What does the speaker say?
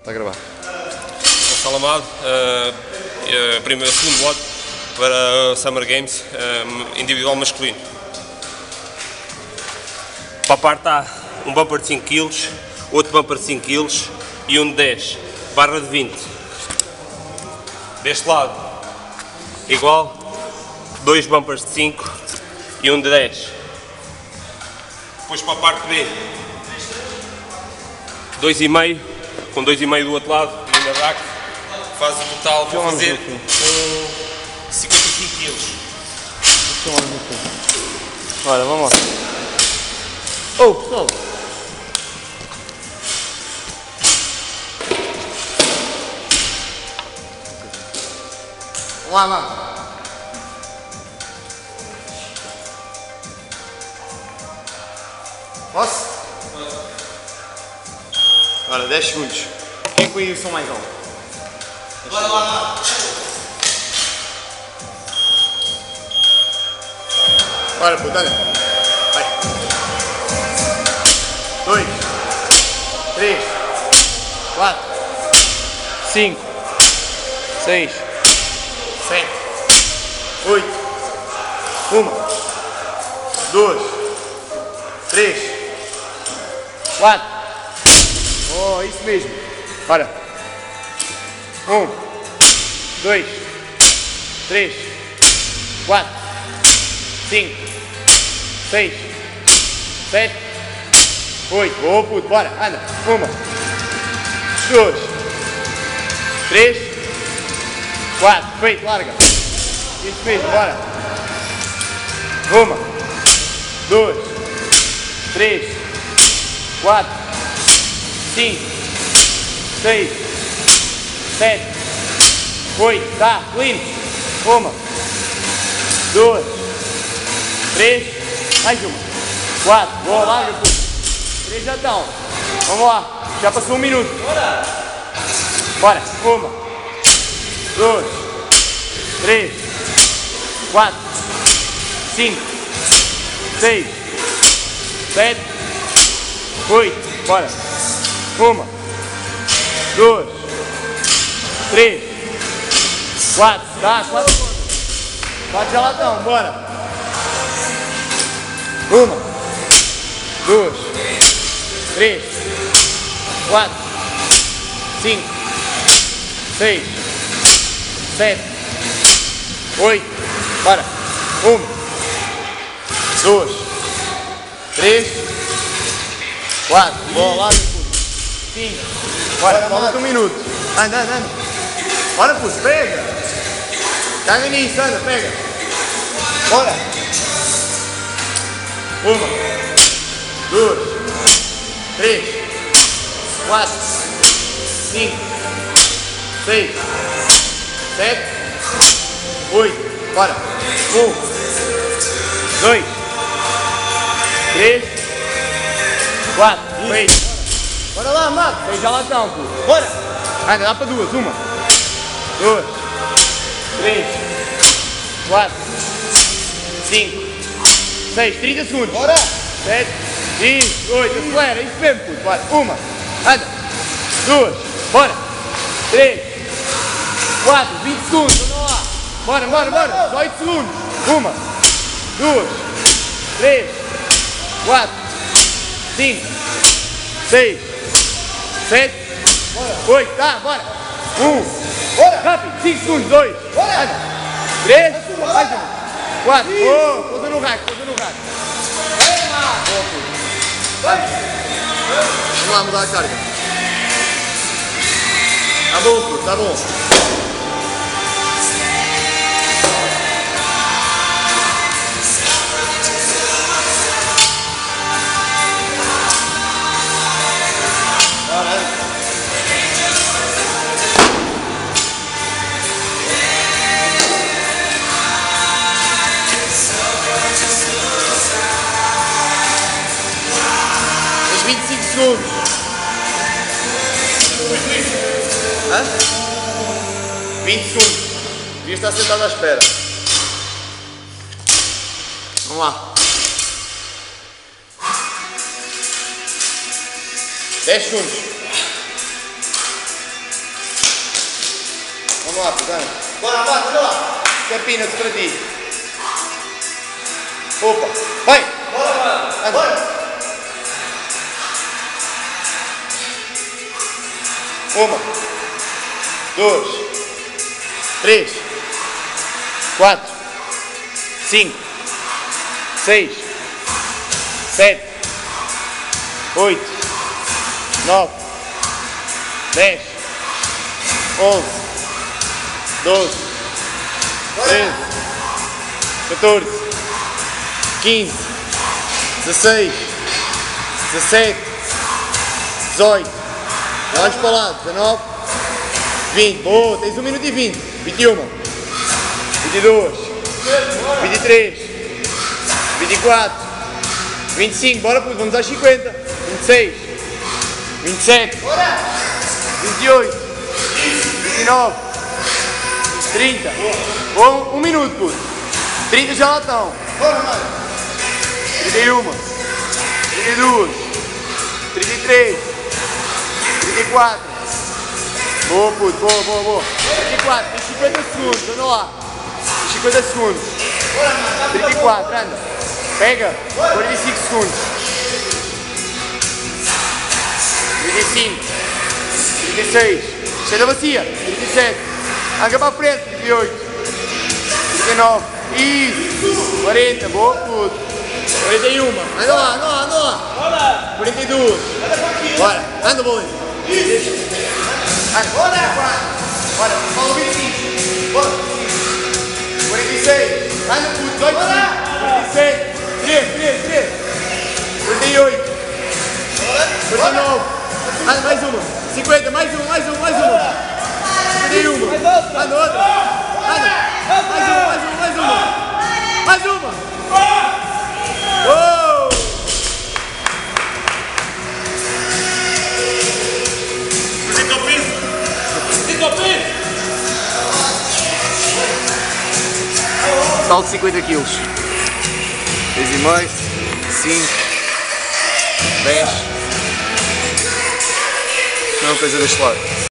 Está a gravar. Gonçalo Amado, uh, uh, primeiro, segundo lote para Summer Games, uh, individual masculino. Para a parte está um bumper de 5 kg, outro bumper de 5 kg e um de 10, barra de 20. Deste lado, igual, dois bumpers de 5 e um de 10. Depois para a parte B, 2,5 com 2,5 do outro lado e na rack, faz o total, vou fazer com 55 kg. Olha, vamos lá. Oh, pessoal. Vamos lá, mano. Posso? Olha, 10 segundos. Quem conhece o som mais alto? Bora lá, mano. Bora, putana. Vai. Dois. Três. Quatro. Cinco. Seis. Sete. Oito. Uma. Duas. Três. Quatro. Oh, isso mesmo. Bora. Um. Dois. Três. Quatro. Cinco. Seis. Sete. Oito. Ô, puto, bora. Anda. Uma. Duas. Três. Quatro. Feito, larga. Isso mesmo, bora. Uma. Duas. Três. Quatro. Cinco. Seis. Sete. Oito. Tá, limpo. Uma. Duas. Três. Mais uma. Quatro. Boa, larga, puto. Três já estão. Vamos lá. Já passou um minuto. Bora. Bora. Uma. Duas. Três. Quatro. Cinco. Seis. Sete. Oito. Bora. Uma. Duas. Três. Quatro. Tá, quatro. Quatro já lá estão. Bora. Uma, duas, três, quatro, cinco, seis, sete, oito, bora. Uma, duas, três, quatro, bola lá, Cinco, bora, falta um minuto. Anda, anda, anda. Bora, puto, pega. Tá no início, anda, pega. Bora. Uma, duas, três, quatro, cinco, seis, sete, oito. Bora. Um, dois, três, quatro. Feito. Bora lá, Mato. Seis já lá estão, pô. Bora. Ainda dá para duas. Uma, duas, três, quatro, cinco. 6, 30 segundos. Bora! 7, isso, 8, acelera, isso mesmo, puto. Bora, uma, anda, duas, bora, 3, 4, 20 segundos, anda lá. Bora, bora, bora, 18 segundos. Uma, duas, 3, 4, 5, 6, 7, 8, tá, bora. 1, bora, rápido, 5 segundos, 2, anda, 3, mais um. 4, oh, pôs no rack, pôs no rack. Vamos lá mudar a carga. Tá bom, tá bom. 25 segundos. Hã? 20 segundos. Devia estar sentado à espera. Vamos lá. 10 segundos. Vamos lá, Pudana. Bora, bora, bora lá. Capina-se para ti. Opa, vai! Bora, bora! Bora! Uma, dois, três, quatro, cinco, seis, sete, oito, nove, dez, onze, doze, treze, quatorze, quinze, dezesseis, dezessete, dezoito. Pode colar, 19, 20. Boa, tens 1 minuto e 20. 21, 22, 23, 24, 25. Bora, puto, vamos às 50. 26, 27, 28, 29, 30. Bom, 1 minuto, puto. 30 já lá estão. Bora, mano. 31, 32, 33. 34. Boa, puto, boa, boa, boa. 34, tem 50 segundos, anda lá. 50 segundos. 34, anda. Pega. 45 segundos. 35. 36. Cheia da bacia. 37. Anga para a frente. 38. 39. Isso. 40. Boa, puto. 41. Anda lá, anda lá, anda lá. 42. Bora. Anda, bolinho. Bora! Bora! Paulo 25! Bora! 46! Anda puto! 18! 46! 3, 3, 3! 48! 49! Anda, mais uma! 50! Mais uma, mais uma, mais uma! 51! Anda, outra! De 50 kg. 3,5, 5, 10. Não é uma coisa deste lado.